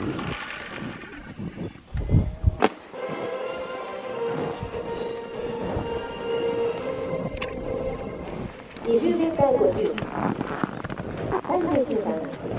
20メーター50。39番。